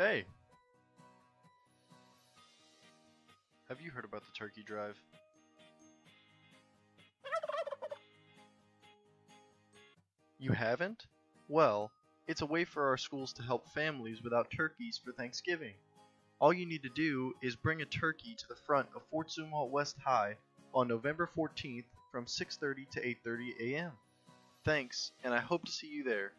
Hey! Have you heard about the turkey drive? You haven't? Well, it's a way for our schools to help families without turkeys for Thanksgiving. All you need to do is bring a turkey to the front of Fort Zumwalt West High on November 14th from 6:30 to 8:30 a.m. Thanks, and I hope to see you there.